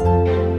嗯。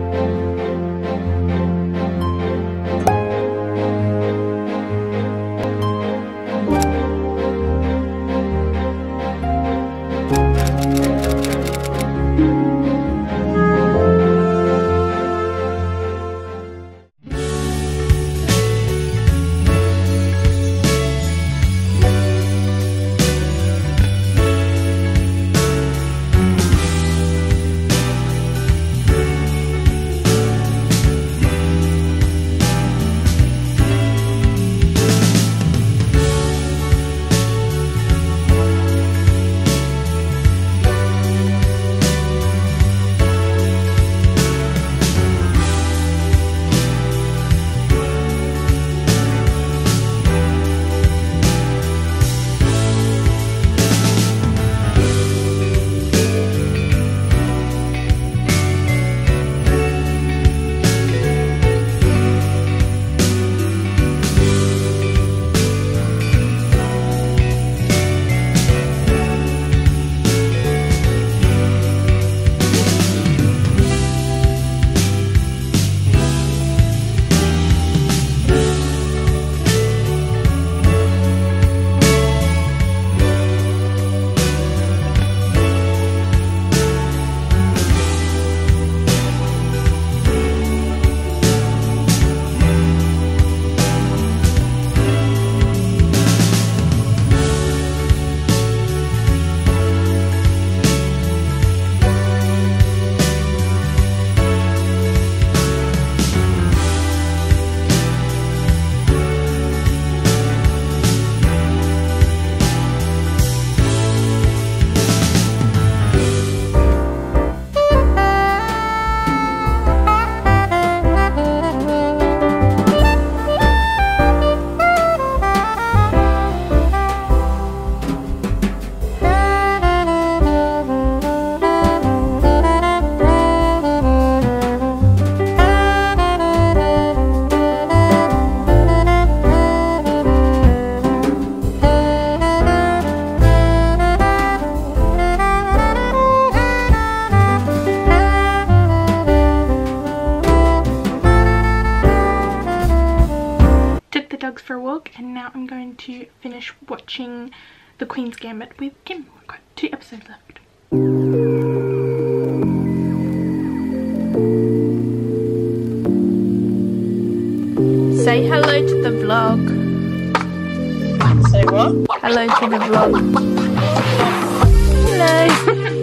For a walk and now I'm going to finish watching The Queen's Gambit with Kim. We've got two episodes left. Say hello to the vlog. Say what? Hello to the vlog. Hello.